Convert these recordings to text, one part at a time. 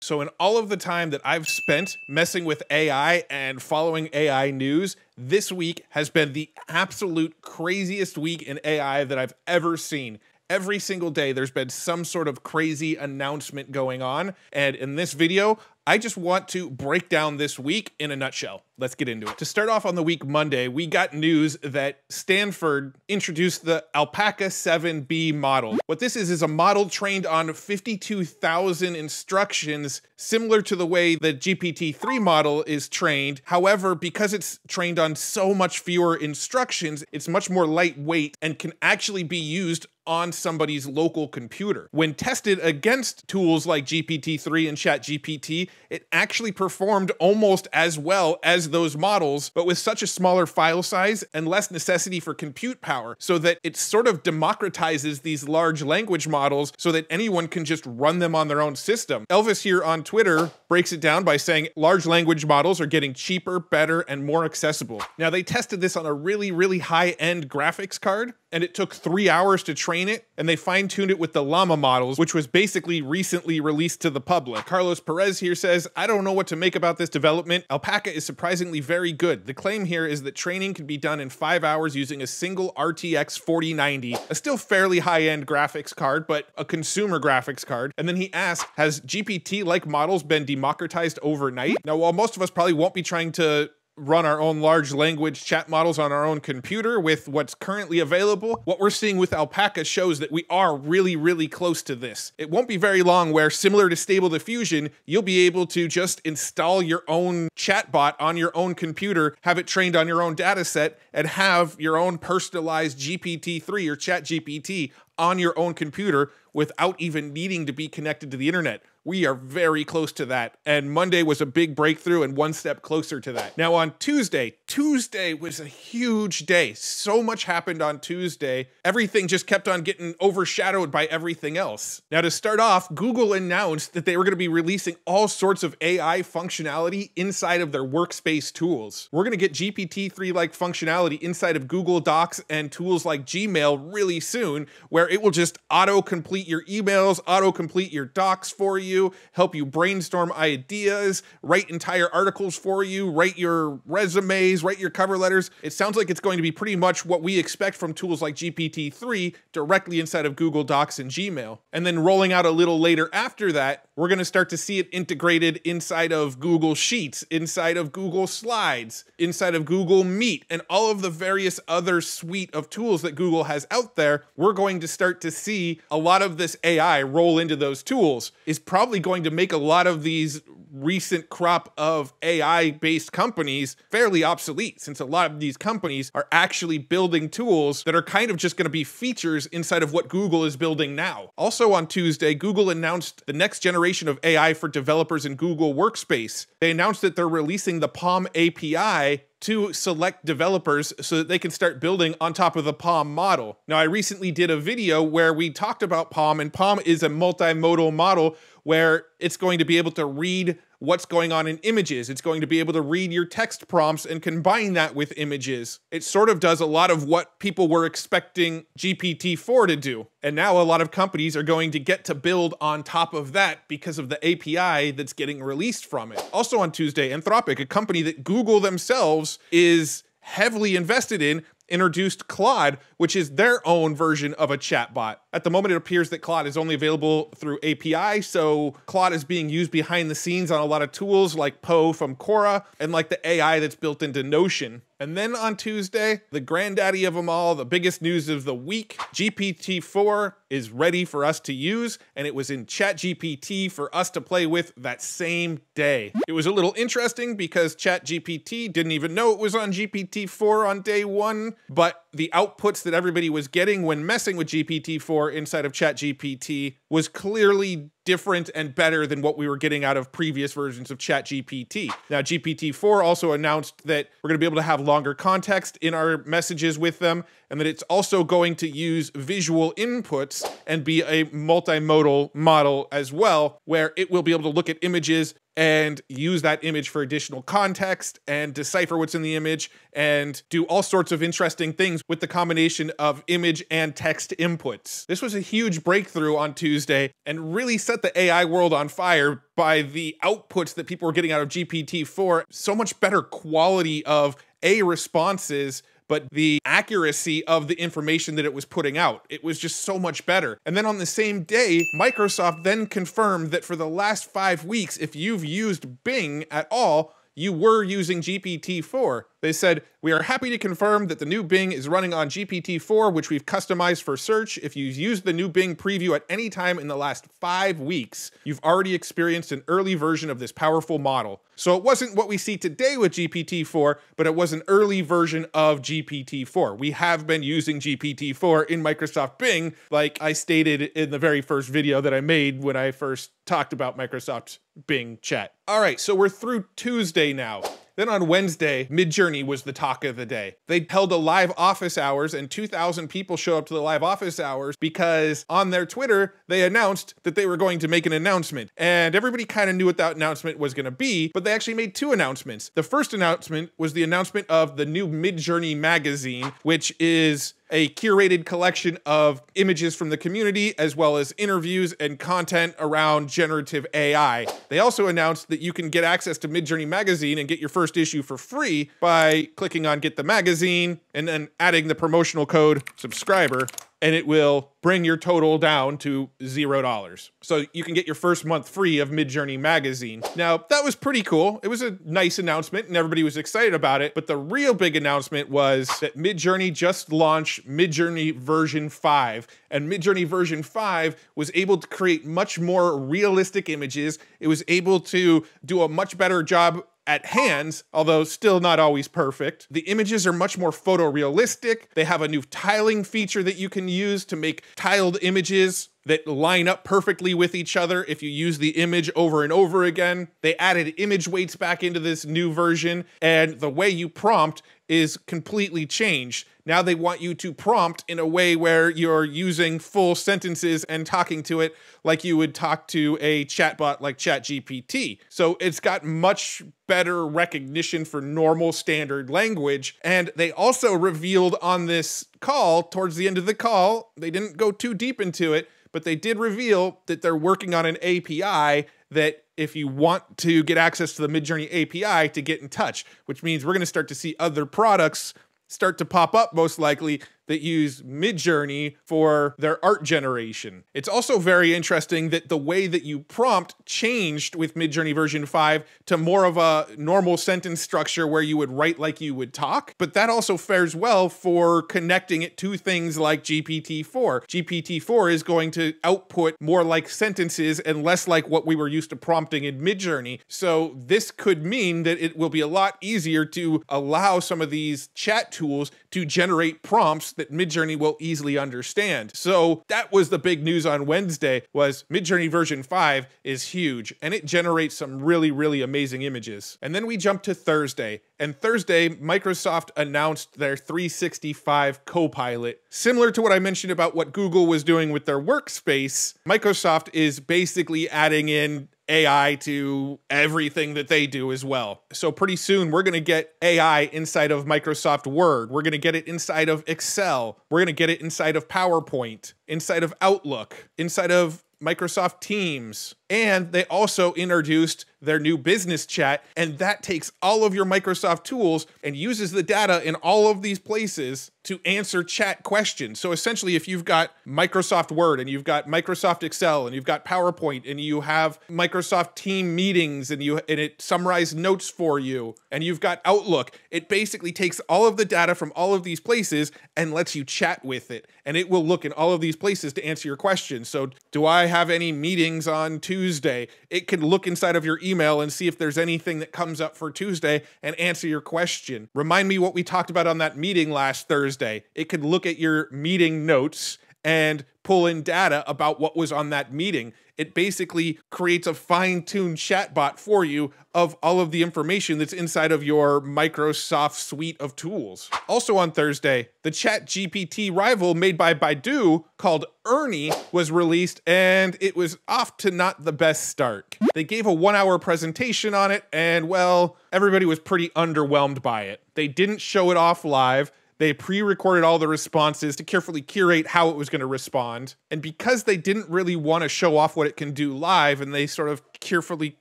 So, in all of the time that I've spent messing with AI and following AI news, this week has been the absolute craziest week in AI that I've ever seen. Every single day, there's been some sort of crazy announcement going on. And in this video, I just want to break down this week in a nutshell. Let's get into it. To start off on the week Monday, we got news that Stanford introduced the Alpaca 7B model. What this is is a model trained on 52,000 instructions, similar to the way the GPT-3 model is trained. However, because it's trained on so much fewer instructions, it's much more lightweight and can actually be used on somebody's local computer. When tested against tools like GPT-3 and ChatGPT, it actually performed almost as well as those models, but with such a smaller file size and less necessity for compute power, so that it sort of democratizes these large language models so that anyone can just run them on their own system. Elvis here on Twitter breaks it down by saying large language models are getting cheaper, better, and more accessible. Now, they tested this on a really, really high-end graphics card, and it took three hours to train it, and they fine-tuned it with the Llama models, which was basically recently released to the public. Carlos Perez here says, I don't know what to make about this development. Alpaca is surprisingly very good. The claim here is that training can be done in five hours using a single RTX 4090, a still fairly high-end graphics card, but a consumer graphics card. And then he asked, has GPT-like models been democratized overnight? Now, while most of us probably won't be trying to run our own large language chat models on our own computer with what's currently available, what we're seeing with Alpaca shows that we are really, really close to this. It won't be very long where, similar to Stable Diffusion, you'll be able to just install your own chatbot on your own computer, have it trained on your own data set, and have your own personalized GPT-3 or ChatGPT on your own computer without even needing to be connected to the internet. We are very close to that. And Monday was a big breakthrough and one step closer to that. Now, on Tuesday, Tuesday was a huge day. So much happened on Tuesday. Everything just kept on getting overshadowed by everything else. Now, to start off, Google announced that they were going to be releasing all sorts of AI functionality inside of their workspace tools. We're going to get GPT 3 like functionality inside of Google Docs and tools like Gmail really soon, where it will just auto complete your emails, auto complete your docs for you you, help you brainstorm ideas, write entire articles for you, write your resumes, write your cover letters. It sounds like it's going to be pretty much what we expect from tools like GPT-3 directly inside of Google Docs and Gmail. And then rolling out a little later after that, we're going to start to see it integrated inside of Google Sheets, inside of Google Slides, inside of Google Meet, and all of the various other suite of tools that Google has out there. We're going to start to see a lot of this AI roll into those tools. Is probably going to make a lot of these recent crop of AI based companies fairly obsolete since a lot of these companies are actually building tools that are kind of just going to be features inside of what Google is building now. Also on Tuesday, Google announced the next generation of AI for developers in Google Workspace. They announced that they're releasing the PaLM API to select developers so that they can start building on top of the PaLM model. Now, I recently did a video where we talked about PaLM, and PaLM is a multimodal model where it's going to be able to read what's going on in images. It's going to be able to read your text prompts and combine that with images. It sort of does a lot of what people were expecting GPT-4 to do. And now a lot of companies are going to get to build on top of that because of the API that's getting released from it. Also on Tuesday, Anthropic, a company that Google themselves is heavily invested in, introduced Claude, which is their own version of a chatbot. At the moment, it appears that Claude is only available through API, so Claude is being used behind the scenes on a lot of tools like Poe from Quora and like the AI that's built into Notion. And then on Tuesday, the granddaddy of them all, the biggest news of the week, GPT-4 is ready for us to use, and it was in ChatGPT for us to play with that same day. It was a little interesting because ChatGPT didn't even know it was on GPT-4 on day one, but the outputs that everybody was getting when messing with GPT-4 inside of ChatGPT was clearly different and better than what we were getting out of previous versions of ChatGPT. Now, GPT-4 also announced that we're going to be able to have longer context in our messages with them, and that it's also going to use visual inputs and be a multimodal model as well, where it will be able to look at images and use that image for additional context and decipher what's in the image and do all sorts of interesting things with the combination of image and text inputs. This was a huge breakthrough on Tuesday and really set the AI world on fire by the outputs that people were getting out of GPT-4. So much better quality of A responses but the accuracy of the information that it was putting out. It was just so much better. And then on the same day, Microsoft then confirmed that for the last five weeks, if you've used Bing at all, you were using GPT-4. They said, we are happy to confirm that the new Bing is running on GPT-4, which we've customized for search. If you've used the new Bing preview at any time in the last five weeks, you've already experienced an early version of this powerful model. So it wasn't what we see today with GPT-4, but it was an early version of GPT-4. We have been using GPT-4 in Microsoft Bing, like I stated in the very first video that I made when I first talked about Microsoft's Bing chat. All right, so we're through Tuesday now. Then on Wednesday, Midjourney was the talk of the day. They held a live office hours and 2,000 people show up to the live office hours because on their Twitter, they announced that they were going to make an announcement. And everybody kind of knew what that announcement was going to be, but they actually made two announcements. The first announcement was the announcement of the new Midjourney magazine, which is a curated collection of images from the community, as well as interviews and content around generative AI. They also announced that you can get access to Midjourney Magazine and get your first issue for free by clicking on Get the Magazine and then adding the promotional code subscriber and it will bring your total down to zero dollars. So you can get your first month free of Midjourney magazine. Now, that was pretty cool. It was a nice announcement and everybody was excited about it. But the real big announcement was that Midjourney just launched Midjourney version 5. And Midjourney version 5 was able to create much more realistic images. It was able to do a much better job at hands, although still not always perfect. The images are much more photorealistic. They have a new tiling feature that you can use to make tiled images that line up perfectly with each other if you use the image over and over again. They added image weights back into this new version, and the way you prompt is completely changed. Now they want you to prompt in a way where you're using full sentences and talking to it like you would talk to a chatbot like ChatGPT. So it's got much better recognition for normal standard language. And they also revealed on this call, towards the end of the call, they didn't go too deep into it, but they did reveal that they're working on an API that if you want to get access to the Midjourney API to get in touch, which means we're going to start to see other products start to pop up most likely that use Midjourney for their art generation. It's also very interesting that the way that you prompt changed with Midjourney version 5 to more of a normal sentence structure where you would write like you would talk, but that also fares well for connecting it to things like GPT-4. GPT-4 is going to output more like sentences and less like what we were used to prompting in Midjourney. So this could mean that it will be a lot easier to allow some of these chat tools to generate prompts that Midjourney will easily understand. So that was the big news on Wednesday was Midjourney version 5 is huge and it generates some really really amazing images. And then we jump to Thursday and Thursday, Microsoft announced their 365 Copilot. Similar to what I mentioned about what Google was doing with their workspace, Microsoft is basically adding in AI to everything that they do as well. So pretty soon we're going to get AI inside of Microsoft Word. We're going to get it inside of Excel. We're going to get it inside of PowerPoint, inside of Outlook, inside of Microsoft Teams. And they also introduced their new business chat, and that takes all of your Microsoft tools and uses the data in all of these places to answer chat questions. So essentially, if you've got Microsoft Word and you've got Microsoft Excel and you've got PowerPoint and you have Microsoft Team meetings and you and it summarizes notes for you and you've got Outlook, it basically takes all of the data from all of these places and lets you chat with it. And it will look in all of these places to answer your questions. So, do I have any meetings on Tuesday? Tuesday, it can look inside of your email and see if there's anything that comes up for Tuesday and answer your question. Remind me what we talked about on that meeting last Thursday. It could look at your meeting notes and pull in data about what was on that meeting. It basically creates a fine tuned chatbot for you of all of the information that's inside of your Microsoft suite of tools. Also on Thursday, the Chat GPT rival made by Baidu called Ernie was released and it was off to not the best start. They gave a one hour presentation on it and well, everybody was pretty underwhelmed by it. They didn't show it off live. They pre recorded all the responses to carefully curate how it was going to respond. And because they didn't really want to show off what it can do live, and they sort of carefully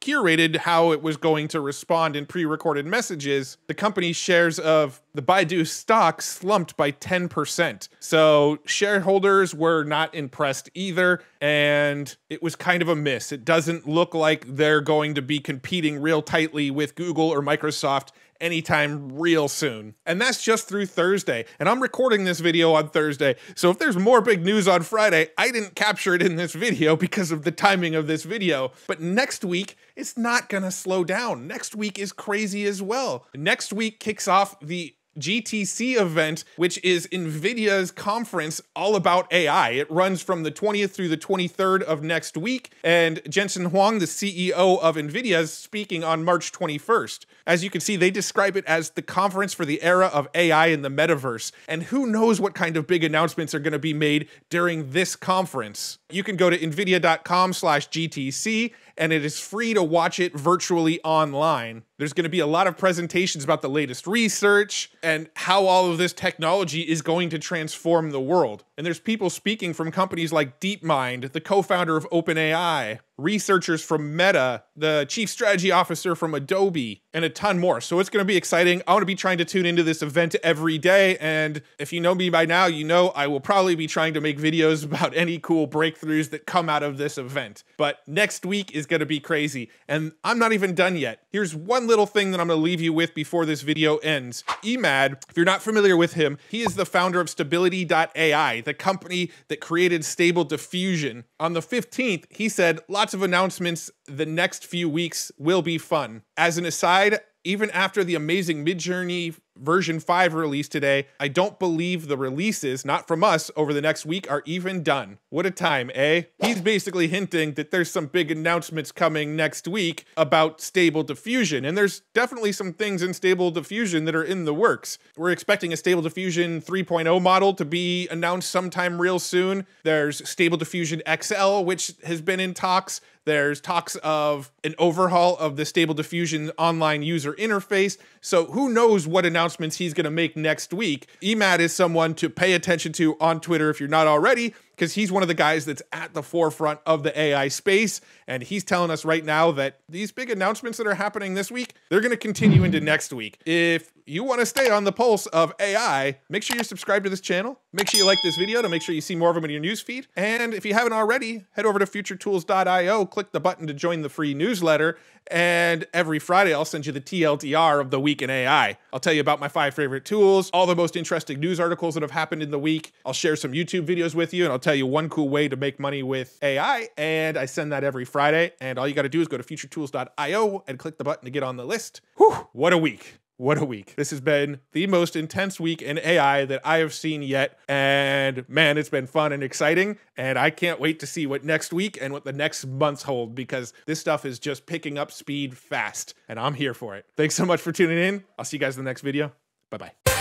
curated how it was going to respond in pre recorded messages, the company's shares of the Baidu stock slumped by 10%. So shareholders were not impressed either, and it was kind of a miss. It doesn't look like they're going to be competing real tightly with Google or Microsoft anytime real soon. And that's just through Thursday. And I'm recording this video on Thursday. So if there's more big news on Friday, I didn't capture it in this video because of the timing of this video. But next week, it's not gonna slow down. Next week is crazy as well. Next week kicks off the GTC event, which is NVIDIA's conference all about AI. It runs from the 20th through the 23rd of next week, and Jensen Huang, the CEO of NVIDIA, is speaking on March 21st. As you can see, they describe it as the conference for the era of AI in the metaverse, and who knows what kind of big announcements are going to be made during this conference. You can go to nvidia.com slash GTC and it is free to watch it virtually online. There's going to be a lot of presentations about the latest research and how all of this technology is going to transform the world. And there's people speaking from companies like DeepMind, the co founder of OpenAI, researchers from Meta, the chief strategy officer from Adobe, and a ton more. So it's going to be exciting. I want to be trying to tune into this event every day. And if you know me by now, you know I will probably be trying to make videos about any cool breakthroughs that come out of this event. But next week is going to be crazy. And I'm not even done yet. Here's one little thing that I'm going to leave you with before this video ends. Emad, if you're not familiar with him, he is the founder of Stability.ai, the company that created Stable Diffusion. On the 15th, he said, lots of announcements the next few weeks will be fun. As an aside, even after the amazing Midjourney version 5 release today, I don't believe the releases, not from us, over the next week are even done. What a time, eh? He's basically hinting that there's some big announcements coming next week about Stable Diffusion, and there's definitely some things in Stable Diffusion that are in the works. We're expecting a Stable Diffusion 3.0 model to be announced sometime real soon. There's Stable Diffusion XL, which has been in talks. There's talks of an overhaul of the Stable Diffusion online user interface. So who knows what announcements he's going to make next week. Emad is someone to pay attention to on Twitter if you're not already because he's one of the guys that's at the forefront of the AI space. And he's telling us right now that these big announcements that are happening this week, they're going to continue into next week. If you want to stay on the pulse of AI, make sure you're subscribed to this channel. Make sure you like this video to make sure you see more of them in your newsfeed. And if you haven't already, head over to futuretools.io, click the button to join the free newsletter. And every Friday, I'll send you the TLDR of the week in AI. I'll tell you about my five favorite tools, all the most interesting news articles that have happened in the week. I'll share some YouTube videos with you, and I'll tell you one cool way to make money with AI. And I send that every Friday. And all you got to do is go to futuretools.io and click the button to get on the list. Whew, what a week. What a week. This has been the most intense week in AI that I have seen yet. And man, it's been fun and exciting. And I can't wait to see what next week and what the next months hold because this stuff is just picking up speed fast. And I'm here for it. Thanks so much for tuning in. I'll see you guys in the next video. Bye bye.